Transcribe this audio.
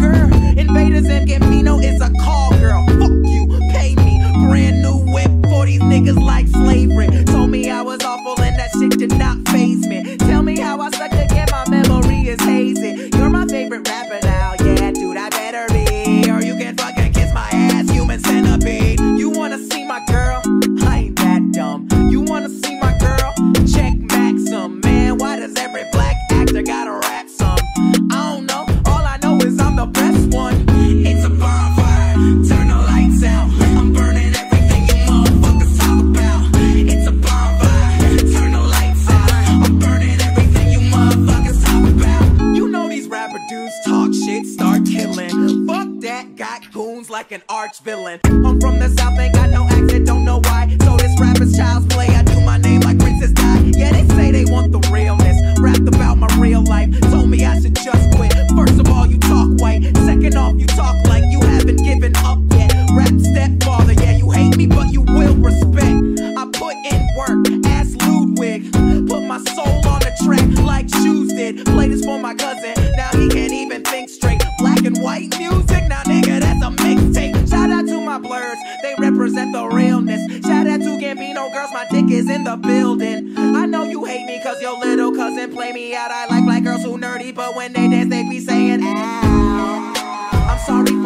girl. Invaders and Gambino is a call talk shit, start killing. Fuck that, got goons like an arch villain. I'm from the south, ain't got no accent, don't know why. So this rapper's child's play. I do my name like Princess Di. Yeah, they say they want the realness. Rapped about my real life. Told me I should just quit. First of all, you talk white. Second off, you talk like you haven't given up yet. Rap stepfather, yeah, you hate me, but you will respect. I put in work, ask Ludwig. Put my soul on the track like shoes did. Play this for my cousin, now he straight. Black and white music, now nigga, that's a mixtape. Shout out to my blurs, they represent the realness. Shout out to Gambino girls, my dick is in the building. I know you hate me cause your little cousin play me out. I like black girls who nerdy, but when they dance, they be saying. I'm sorry.